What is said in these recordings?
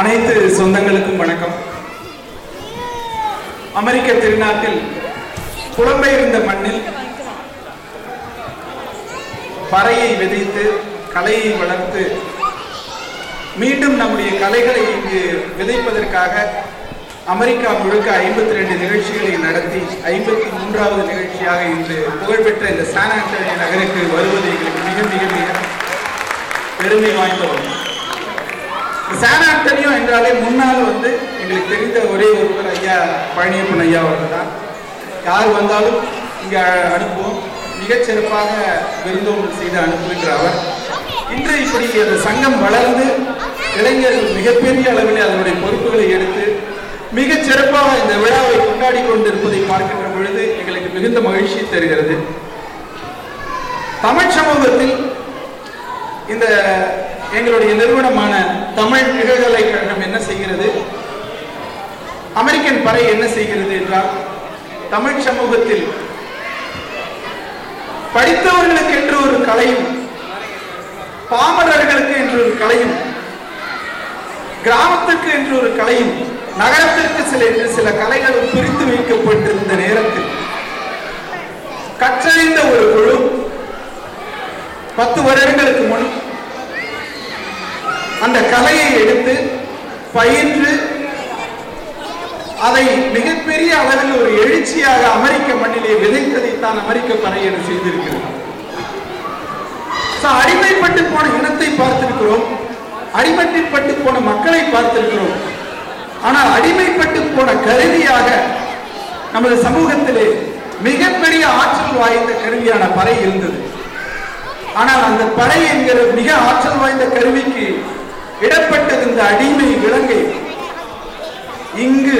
அனைத்து சொந்தங்களுக்கும் வணக்கம். அமெரிக்க திருநாட்டில் புலம்பெயர்ந்த மண்ணில் பறையை விதைத்து கலையை வளர்த்து மீண்டும் நம்முடைய கலைகளை இங்கு விதைப்பதற்காக அமெரிக்கா முழுக்க ஐம்பத்தி ரெண்டு நிகழ்ச்சிகளை நடத்தி ஐம்பத்தி மூன்றாவது நிகழ்ச்சியாக இன்று புகழ்பெற்ற இந்த சான் ஆண்டனி நகருக்கு வருவது எங்களுக்கு மிக மிக மிக பெருமை வாய்ந்த ஒன்று சான் ஆண்டனியோ என்றாலே முன்னால் வந்து எங்களுக்கு தெரிந்த ஒரே ஒருவர் ஐயா பழனியப்பன் ஐயா அவர்கள் தான். யார் வந்தாலும் இங்கே அனுப்புவோம். மிகச்சிறப்பாக விருந்தோம்பல் செய்து அனுப்புகின்ற அவர். இன்று இப்படி அந்த சங்கம் வளர்ந்து இளைஞர்கள் மிகப்பெரிய அளவில் அதனுடைய பொறுப்புகளை எடுத்து மிகச் சிறப்பாக இந்த விழாவை கொண்டாடி கொண்டிருப்பதை பார்க்கின்ற பொழுது எங்களுக்கு மிகுந்த மகிழ்ச்சி தருகிறது. தமிழ் சமூகத்தில் இந்த எங்களுடைய நிறுவனமான தமிழ் நிகழ்கலை கழகம் என்ன செய்கிறது? அமெரிக்கன் பறை என்ன செய்கிறது என்றால் தமிழ் சமூகத்தில் படித்தவர்களுக்கு என்று ஒரு கலையும் பாமரர்களுக்கு என்று ஒரு கலையும் கிராமத்திற்கு என்று ஒரு கலையும் நகரத்திற்கு சில என்று சில கலைகளும் பிரித்து வைக்கப்பட்டிருந்த நேரத்தில் கற்றறிந்த ஒரு குழு பத்து வருடங்களுக்கு முன் அந்த கலையை எடுத்து பயின்று அதை மிகப்பெரிய அளவில் ஒரு எழுச்சியாக அமெரிக்க மண்ணிலே விதைத்ததைத்தான் அமெரிக்க பறையணு செய்திருக்கிறது. அடிமைப்பட்டு போன இனத்தை பார்த்திருக்கிறோம். அடிமைப்பட்டு போன மக்களை பார்த்திருக்கிறோம். ஆனால் அடிமைப்பட்டு போன கருவியாக நமது சமூகத்திலே மிகப்பெரிய ஆற்றல் வாய்ந்த கருவியான பறை இருந்தது. ஆனால் அந்த பறை என்கிற மிக ஆற்றல் வாய்ந்த கருவிக்கு இடப்பட்டது இந்த அடிமை விலங்கை இங்கு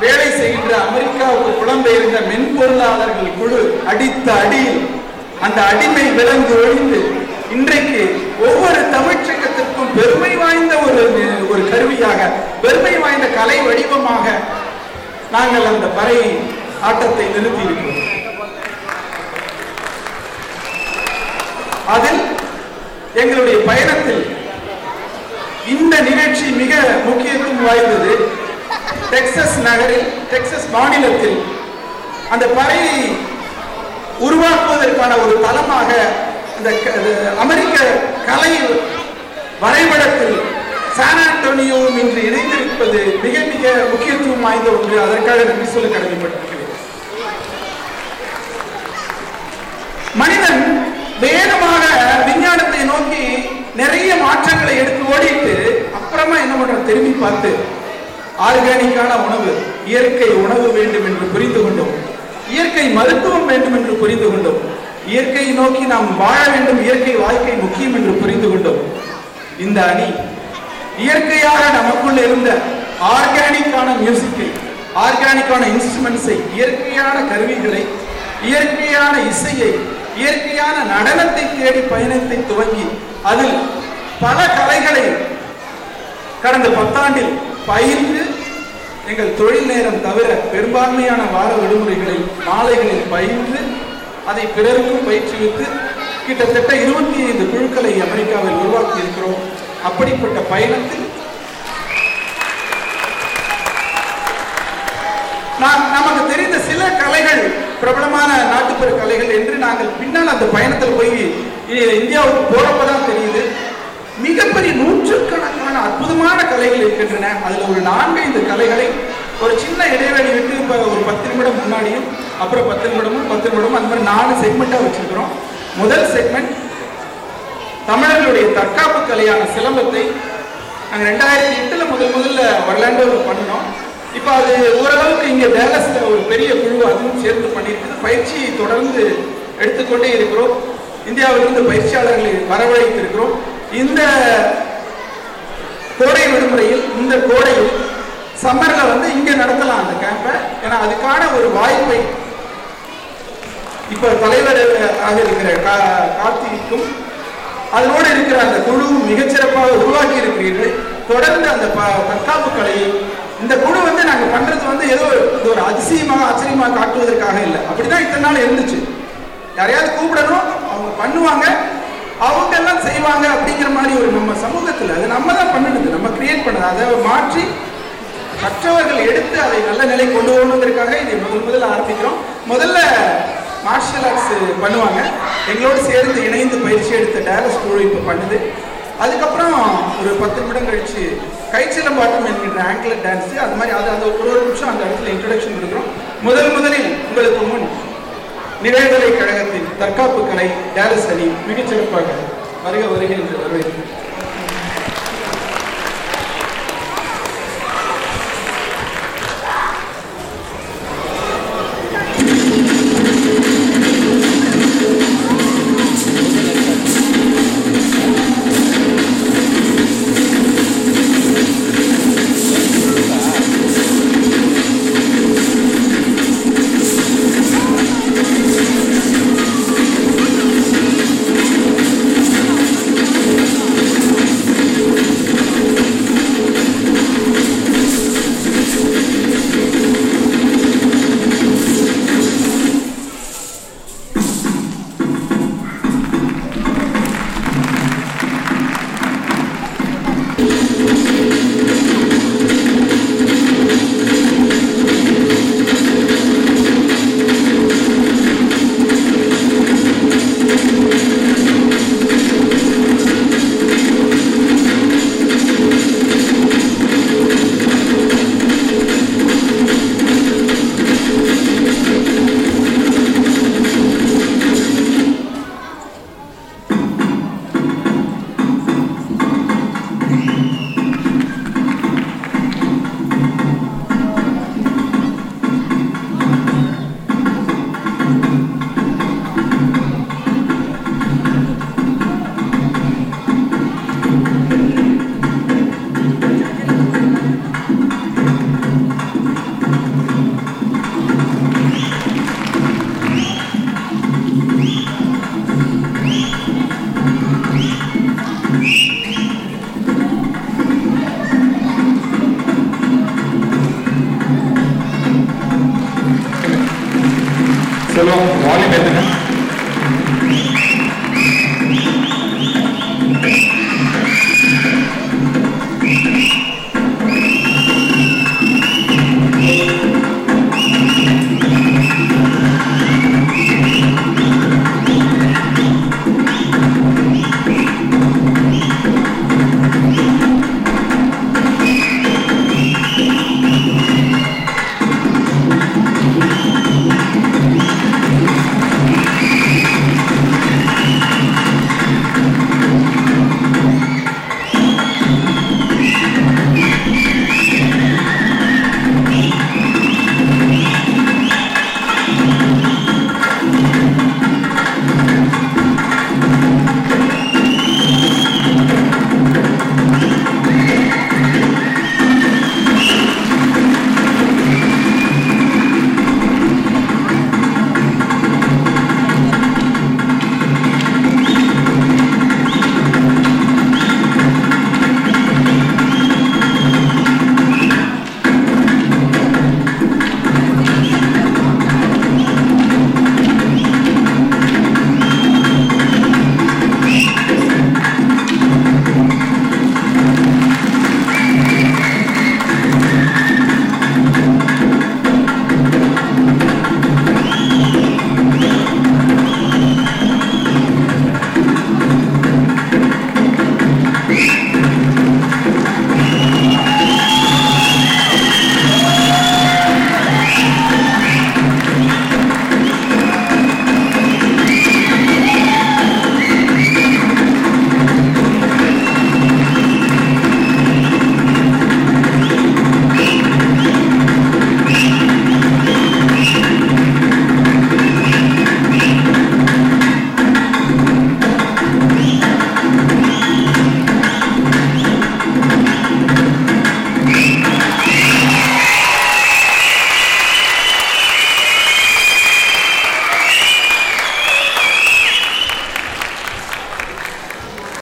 வேலை செய்கின்ற அமெரிக்காவுக்கு புலம்பெயர்ந்த மென்பொருளாளர்கள் குழு அடித்த அடியில் அந்த அடிமை விலங்கு ஒழிந்து இன்றைக்கு ஒவ்வொரு தமிழ்ச்சங்கத்திற்கும் பெருமை வாய்ந்த ஒரு ஒரு கருவியாக பெருமை வாய்ந்த கலை வடிவமாக நாங்கள் அந்த பறை ஆட்டத்தை நிறுத்தி இருக்கிறோம் அதில் எங்களுடைய பயணத்தில் மிக முக்கியத்துவம் வாய்ந்தது டெக்சஸ் நகரில் டெக்சஸ் மாநிலத்தில் அந்த பறையை உருவாக்குவதற்கான ஒரு தளமாக இந்த அமெரிக்க கலை வரைபடத்தில் சான் ஆண்டோனியோவும் இன்று இணைந்திருப்பது மிக மிக முக்கியத்துவம் வாய்ந்த ஒன்று. அதற்காக நன்றி சொல்ல கடமைப்பட்டிருக்கிறேன். மனிதன் வேகமாக விஞ்ஞானத்தை நோக்கி நிறைய மாற்றங்களை எடுத்து ஓடிட்டு அப்புறமா திரும்பி பார்த்து ஆர்கானிக்கான உணவு இயற்கை உணவு வேண்டும் என்று புரிந்து கொண்டோம். இயற்கை மருத்துவம் வேண்டும் என்று புரிந்து கொண்டோம். இயற்கையை நோக்கி நாம் வாழ வேண்டும் இயற்கை வாழ்க்கை முக்கியம் என்று புரிந்து கொண்டோம். இந்த அணி இயற்கையாக நமக்குள் இருந்த ஆர்கானிக்கான மியூசிக்கை ஆர்கானிக்கான இன்ஸ்ட்ருமெண்ட்ஸை இயற்கையான கருவிகளை இயற்கையான இசையை இயற்கையான நடனத்தை தேடி பயணத்தை துவங்கி அதில் பல கலைகளை கடந்த பத்தாண்டில் பயின்று எங்கள் தொழில் நேரம் தவிர பெரும்பான்மையான வார விடுமுறைகளை மாலைகளில் பயின்று அதை பிறருக்கும் பயிற்றுவித்து கிட்டத்தட்ட இருபத்தி ஐந்து குழுக்களை அமெரிக்காவில் உருவாக்கி இருக்கிறோம் அப்படிப்பட்ட பயணத்தில் நான் நமக்கு தெரிந்த சில கலைகள் பிரபலமான நாட்டுப்புற கலைகள் என்று நாங்கள் பின்னால் அந்த பயணத்தில் போய் இந்தியாவுக்கு போறப்பதான் தெரியுது மிகப்பெரிய நூற்றுக்கணக்கான அற்புதமான கலைகள் இருக்கின்றன அதுல ஒரு நான்கைந்து கலைகளை ஒரு சின்ன இடைவெளி விட்டு இப்ப ஒரு பத்து நிமிடம் முன்னாடியும் அப்புறம் பத்து நிமிடமும் பத்து நிமிடமும் அந்த மாதிரி நாலு செக்மெண்டா வச்சுருக்கிறோம். முதல் செக்மெண்ட் தமிழர்களுடைய தற்காப்பு கலையான சிலம்பத்தை நாங்கள் ரெண்டாயிரத்தி எட்டில் முதல் முதல்ல ஒர்லாண்டோவில் பண்ணோம். இப்போ அது ஓரளவுக்கு இங்கே டேலஸில் ஒரு பெரிய குழு அதுவும் சேர்ந்து பண்ணியிருக்குது பயிற்சியை தொடர்ந்து எடுத்துக்கொண்டே இருக்கிறோம். இந்தியாவிலிருந்து பயிற்சியாளர்களை வரவழைத்திருக்கிறோம். இந்த கோடை விடுமுறையில் இந்த கோடையில் சம்மர்ல வந்து இங்க நடத்தலாம் அந்த கேம்பை ஏன்னா அதுக்கான ஒரு வாய்ப்பை இப்ப தலைவர் ஆக இருக்கிற கா- கார்த்திக்கும் அதனோடு இருக்கிற அந்த குழுவும் மிகச்சிறப்பாக உருவாக்கி இருக்கிறீர்கள் தொடர்ந்து அந்த ப- தற்காப்பு கலையை இந்த குழு வந்து நாங்கள் பண்றது வந்து ஏதோ இது ஒரு அதிசயமாக ஆச்சரியமாக காட்டுவதற்காக இல்லை. அப்படிதான் இத்தனை நாள் இருந்துச்சு. யாரையாவது கூப்பிடணும் அவங்க பண்ணுவாங்க. அவங்க எல்லாம் செய்வாங்க அப்படிங்கிற மாதிரி ஒரு நம்ம சமூகத்தில் அது நம்ம தான் பண்ணுனது. நம்ம கிரியேட் பண்ணது. அதை மாற்றி மற்றவர்கள் எடுத்து அதை நல்ல நிலை கொண்டு வரணுங்கிறதுக்காக இதை முதல் முதல்ல ஆரம்பிக்கிறோம். முதல்ல மார்ஷியல் ஆர்ட்ஸ் பண்ணுவாங்க. எங்களோடு சேர்ந்து இணைந்து பயிற்சி எடுத்த டேரஸ் குழு இப்போ பண்ணுது. அதுக்கப்புறம் ஒரு பத்து நிமிடம் கழிச்சு கைச்சிலம்பாட்டம் என்கின்ற ஆங்கிலர் டான்ஸு அது மாதிரி அது அந்த ஒரு ஒரு நிமிஷம் அந்த இடத்துல இன்ட்ரடக்ஷன் கொடுக்குறோம். முதல் முதலில் உங்களுக்கு முன் நிகழ்கலை கழகத்தின் தற்காப்பு கலை டேலஸ் அணி மிகச்சிறப்பாக வருக வருகின்ற வரவேற்கிறேன்